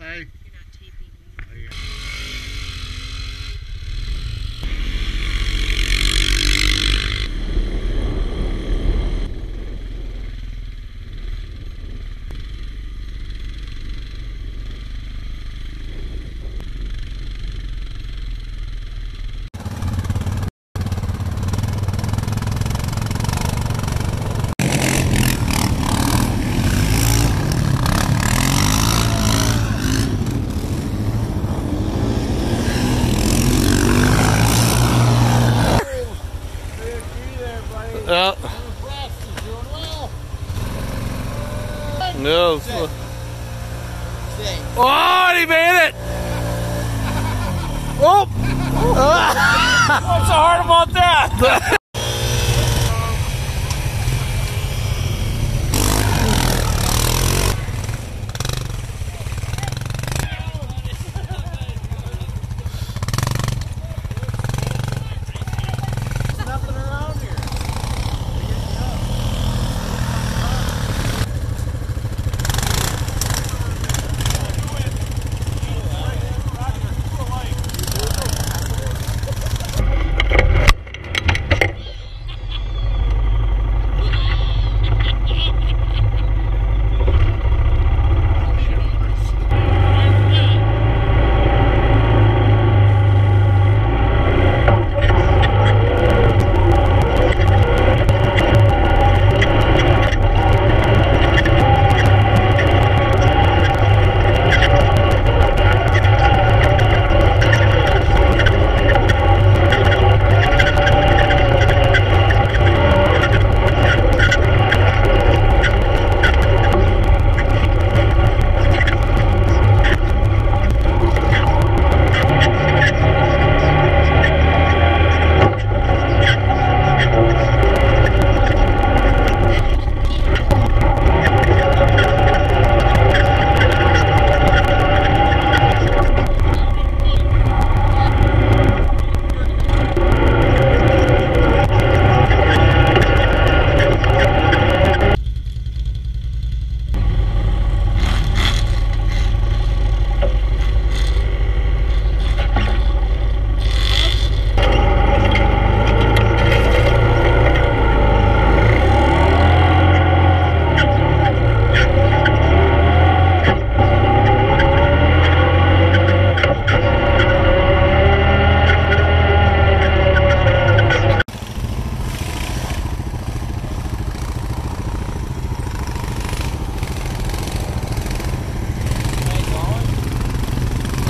Hey. No. Oh, he made it! Oh! oh What's so hard about that?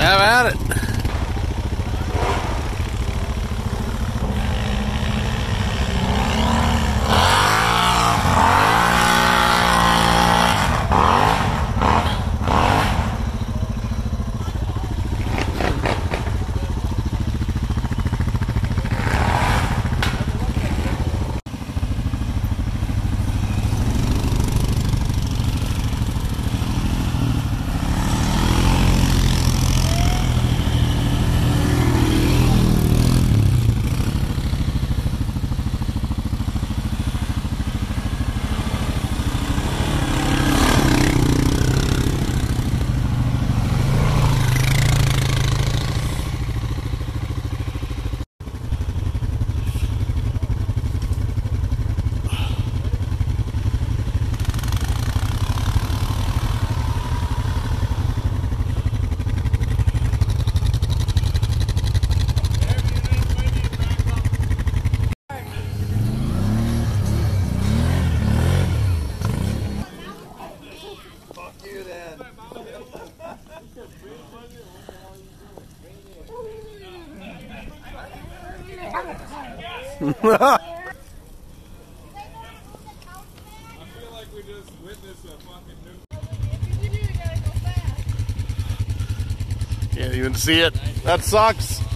Have at it. Can't even see it. That sucks.